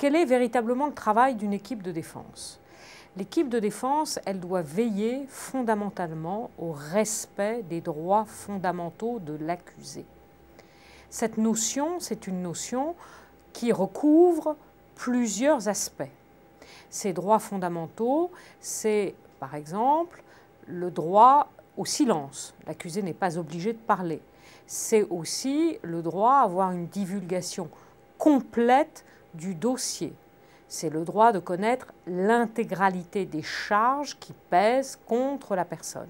Quel est véritablement le travail d'une équipe de défense? L'équipe de défense, elle doit veiller fondamentalement au respect des droits fondamentaux de l'accusé. Cette notion, c'est une notion qui recouvre plusieurs aspects. Ces droits fondamentaux, c'est par exemple le droit au silence. L'accusé n'est pas obligé de parler. C'est aussi le droit à avoir une divulgation complète du dossier c'est le droit de connaître l'intégralité des charges qui pèsent contre la personne.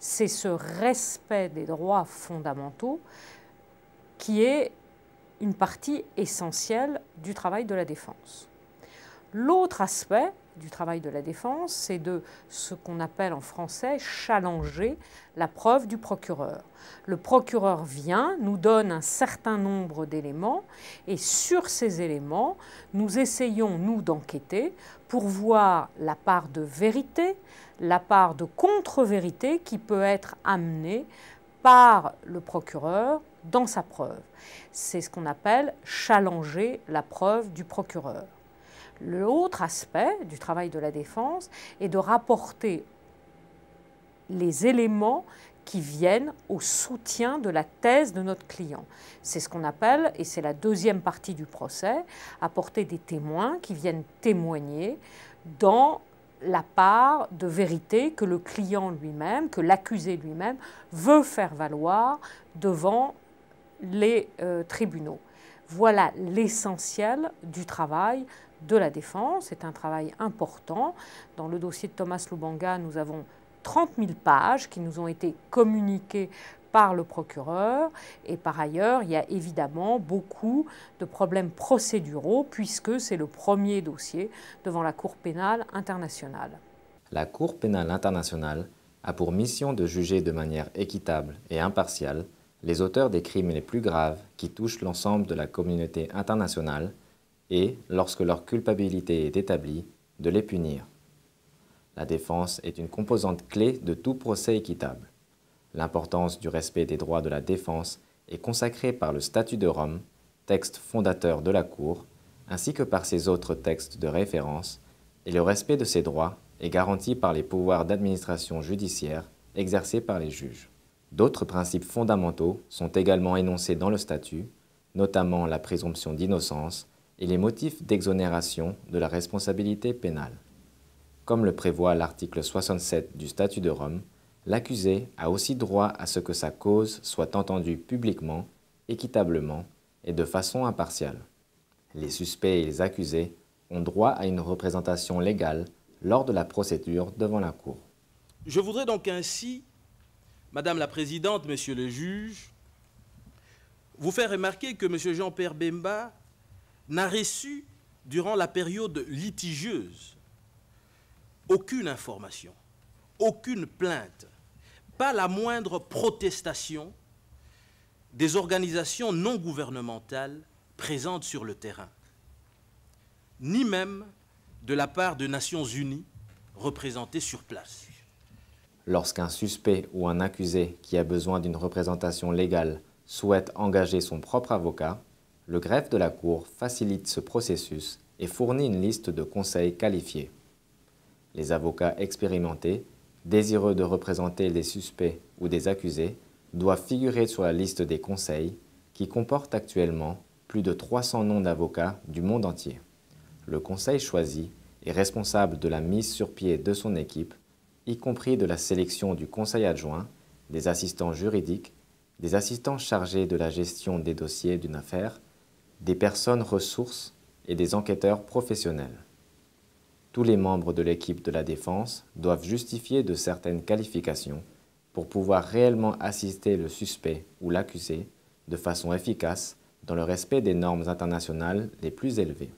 C'est ce respect des droits fondamentaux qui est une partie essentielle du travail de la défense. L'autre aspect, du travail de la défense, c'est de ce qu'on appelle en français challenger la preuve du procureur. Le procureur vient, nous donne un certain nombre d'éléments et sur ces éléments, nous essayons, nous, d'enquêter pour voir la part de vérité, la part de contre-vérité qui peut être amenée par le procureur dans sa preuve. C'est ce qu'on appelle challenger la preuve du procureur. L'autre aspect du travail de la défense est de rapporter les éléments qui viennent au soutien de la thèse de notre client. C'est ce qu'on appelle, et c'est la deuxième partie du procès, apporter des témoins qui viennent témoigner dans la part de vérité que le client lui-même, que l'accusé lui-même veut faire valoir devant les euh, tribunaux. Voilà l'essentiel du travail de la défense. C'est un travail important. Dans le dossier de Thomas Lubanga, nous avons 30 000 pages qui nous ont été communiquées par le procureur. Et par ailleurs, il y a évidemment beaucoup de problèmes procéduraux puisque c'est le premier dossier devant la Cour pénale internationale. La Cour pénale internationale a pour mission de juger de manière équitable et impartiale les auteurs des crimes les plus graves qui touchent l'ensemble de la communauté internationale et, lorsque leur culpabilité est établie, de les punir. La défense est une composante clé de tout procès équitable. L'importance du respect des droits de la défense est consacrée par le Statut de Rome, texte fondateur de la Cour, ainsi que par ses autres textes de référence, et le respect de ces droits est garanti par les pouvoirs d'administration judiciaire exercés par les juges. D'autres principes fondamentaux sont également énoncés dans le statut, notamment la présomption d'innocence et les motifs d'exonération de la responsabilité pénale. Comme le prévoit l'article 67 du Statut de Rome, l'accusé a aussi droit à ce que sa cause soit entendue publiquement, équitablement et de façon impartiale. Les suspects et les accusés ont droit à une représentation légale lors de la procédure devant la Cour. Je voudrais donc ainsi, Madame la Présidente, Monsieur le juge, vous faire remarquer que M. Jean-Pierre Bemba n'a reçu, durant la période litigieuse, aucune information, aucune plainte, pas la moindre protestation des organisations non gouvernementales présentes sur le terrain, ni même de la part de Nations Unies représentées sur place. Lorsqu'un suspect ou un accusé qui a besoin d'une représentation légale souhaite engager son propre avocat, le greffe de la Cour facilite ce processus et fournit une liste de conseils qualifiés. Les avocats expérimentés, désireux de représenter les suspects ou des accusés, doivent figurer sur la liste des conseils qui comporte actuellement plus de 300 noms d'avocats du monde entier. Le conseil choisi est responsable de la mise sur pied de son équipe, y compris de la sélection du conseil adjoint, des assistants juridiques, des assistants chargés de la gestion des dossiers d'une affaire des personnes ressources et des enquêteurs professionnels. Tous les membres de l'équipe de la défense doivent justifier de certaines qualifications pour pouvoir réellement assister le suspect ou l'accusé de façon efficace dans le respect des normes internationales les plus élevées.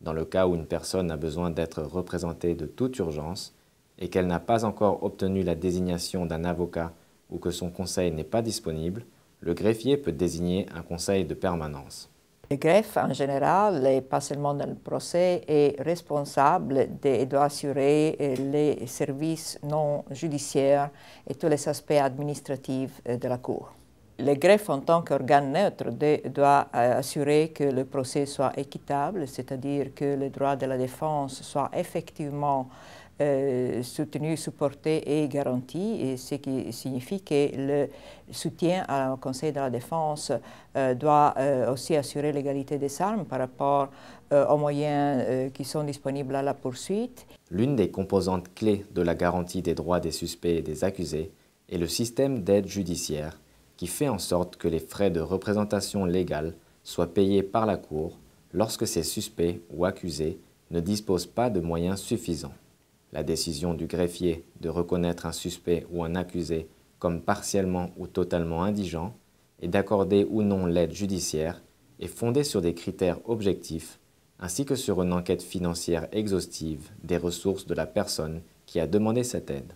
Dans le cas où une personne a besoin d'être représentée de toute urgence et qu'elle n'a pas encore obtenu la désignation d'un avocat ou que son conseil n'est pas disponible, le greffier peut désigner un conseil de permanence. Le greffe, en général, et pas seulement dans le procès, est responsable et doit assurer euh, les services non judiciaires et tous les aspects administratifs euh, de la Cour. le greffe, en tant qu'organe neutre, doit assurer que le procès soit équitable, c'est-à-dire que le droit de la défense soit effectivement euh, soutenu, supporté et garanti, et ce qui signifie que le soutien au Conseil de la défense euh, doit euh, aussi assurer l'égalité des armes par rapport aux moyens qui sont disponibles à la poursuite. L'une des composantes clés de la garantie des droits des suspects et des accusés est le système d'aide judiciaire qui fait en sorte que les frais de représentation légale soient payés par la Cour lorsque ces suspects ou accusés ne disposent pas de moyens suffisants. La décision du greffier de reconnaître un suspect ou un accusé comme partiellement ou totalement indigent et d'accorder ou non l'aide judiciaire est fondée sur des critères objectifs ainsi que sur une enquête financière exhaustive des ressources de la personne qui a demandé cette aide.